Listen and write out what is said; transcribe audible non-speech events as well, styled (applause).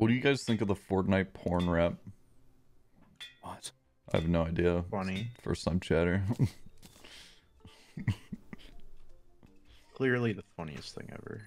What do you guys think of the Fortnite porn rap? What? I have no idea. Funny. First time chatter. (laughs) Clearly the funniest thing ever.